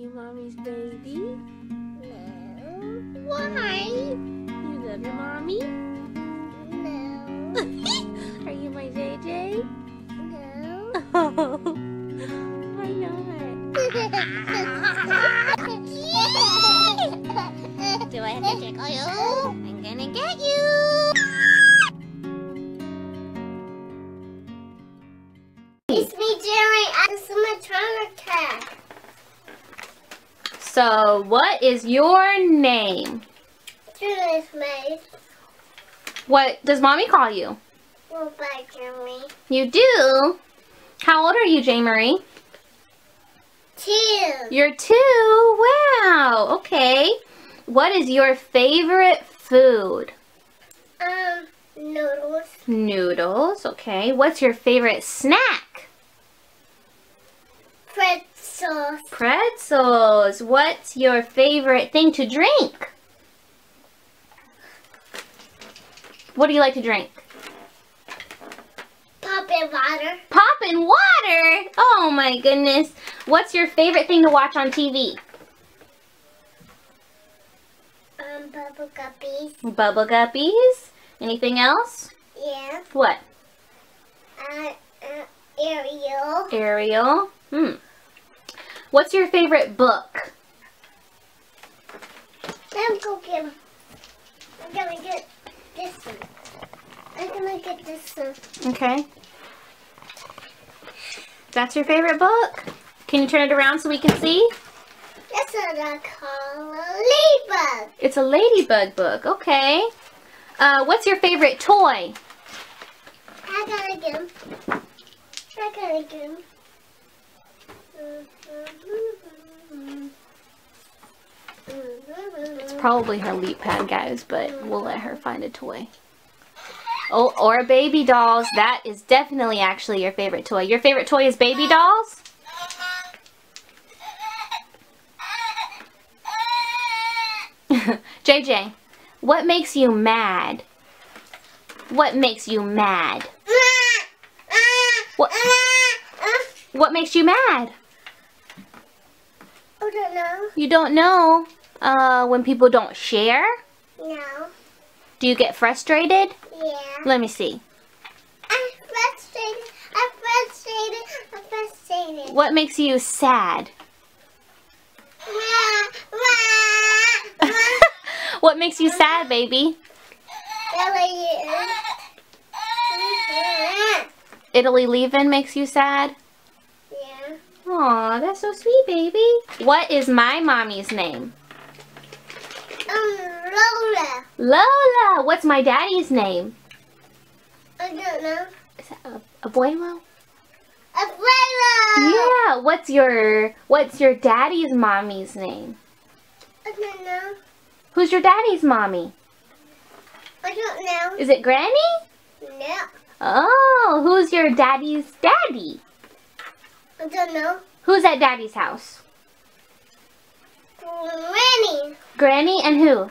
you mommy's baby? No. Why? You love your mommy? No. Are you my JJ? No. Oh, why not? Do I have to tickle you? I'm gonna get you. It's me, Jerry. I'm Sumatronic cat. So, what is your name? Julius Mace. What does mommy call you? Well, bye, Jeremy. You do? How old are you, J. Marie? Two. You're two. Wow. Okay. What is your favorite food? Um, noodles. Noodles. Okay. What's your favorite snack? Pretzels. Pretzels. What's your favorite thing to drink? What do you like to drink? Popping water. Poppin' water. Oh my goodness. What's your favorite thing to watch on TV? Um, bubble guppies. Bubble Guppies. Anything else? Yeah. What? Uh, uh, Ariel. Ariel. Hmm. What's your favorite book? Let me go get. I'm gonna get this one. I'm gonna get this one. Okay. That's your favorite book? Can you turn it around so we can see? That's what I call a ladybug. It's a ladybug book. Okay. Uh, what's your favorite toy? I gotta get him. I gotta get him. It's probably her leap pad, guys, but we'll let her find a toy. Oh, or baby dolls. That is definitely actually your favorite toy. Your favorite toy is baby dolls? JJ, what makes you mad? What makes you mad? What, what makes you mad? I don't know. You don't know uh, when people don't share? No. Do you get frustrated? Yeah. Let me see. I'm frustrated. I'm frustrated. I'm frustrated. What makes you sad? What makes you sad, baby? Italy leaving makes you sad? Yeah. Aw, that's so sweet, baby. What is my mommy's name? Um, Lola. Lola. What's my daddy's name? I don't know. Is that a, abuelo? Abuela. Yeah. What's your What's your daddy's mommy's name? I don't know. Who's your daddy's mommy? I don't know. Is it Granny? No. Oh, who's your daddy's daddy? I don't know. Who's at daddy's house? Granny. Granny and who?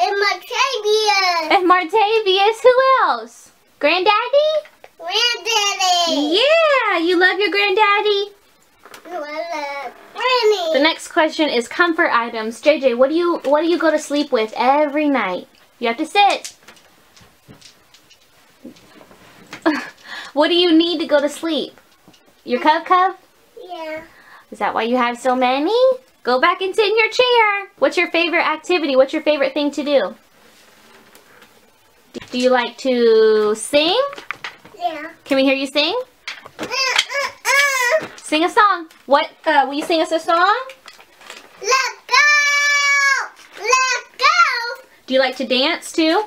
And Martavius. And Martavius. Who else? Granddaddy? Granddaddy. Yeah, you love your granddaddy? No, I love Granny. The next question is comfort items. JJ, what do you what do you go to sleep with every night? You have to sit. what do you need to go to sleep? Your cup cup? Yeah. Is that why you have so many? Go back and sit in your chair. What's your favorite activity? What's your favorite thing to do? Do you like to sing? Yeah. Can we hear you sing? Uh, uh, uh. Sing a song. What, uh, will you sing us a song? Let go. Let go. Do you like to dance too?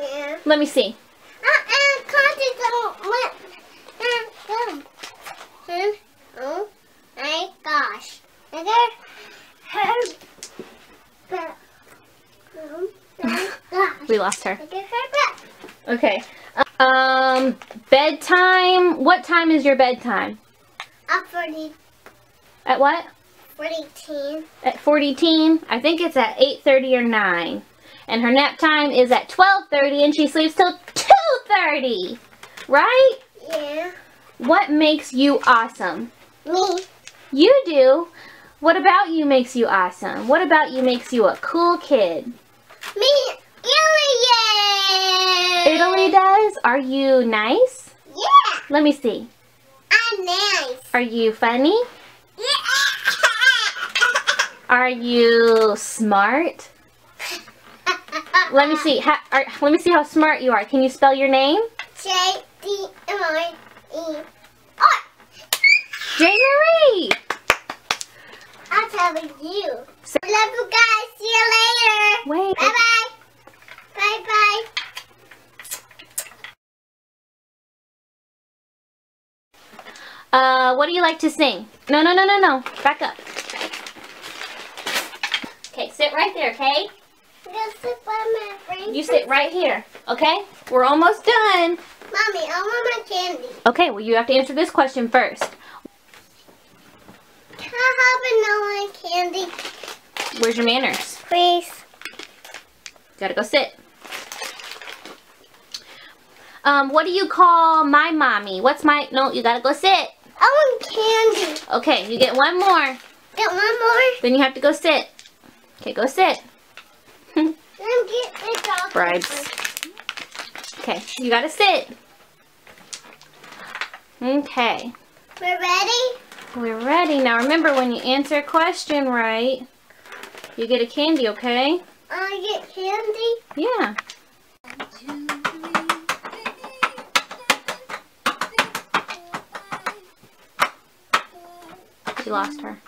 Yeah. Let me see. Uh-uh. Content don't let uh, go. Hmm? Oh my gosh. Her. But. We lost her. Look at her back. Okay. Um, bedtime. What time is your bedtime? At 40, At what? 42. At 40 teen? I think it's at 8.30 or 9. And her nap time is at 12.30 and she sleeps till 2.30. Right? Yeah. What makes you awesome? Me. You do. What about you makes you awesome? What about you makes you a cool kid? Me, Italy. Italy does? Are you nice? Yeah, Let me see. I'm nice. Are you funny? Yeah. Are you smart? Let me see. How, are, let me see how smart you are. Can you spell your name? J D M I E R. J. Marie. I'll tell you. Love you guys. See you later. Wait. Bye bye. Bye bye. Uh, what do you like to sing? No, no, no, no, no. Back up. Okay, sit right there, okay? Sit by my friend. You sit right here, okay? We're almost done. Mommy, I want my candy. Okay, well, you have to answer this question first. Can I have vanilla candy, Where's your manners? please? Gotta go sit. Um, what do you call my mommy? What's my... No, you gotta go sit. I want candy. Okay, you get one more. Get one more. Then you have to go sit. Okay, go sit. Me get the dog. Bribes. Okay, you gotta sit. Okay, We're ready? we're ready. Now remember, when you answer a question right, you get a candy, okay? I get candy. Yeah. She lost her.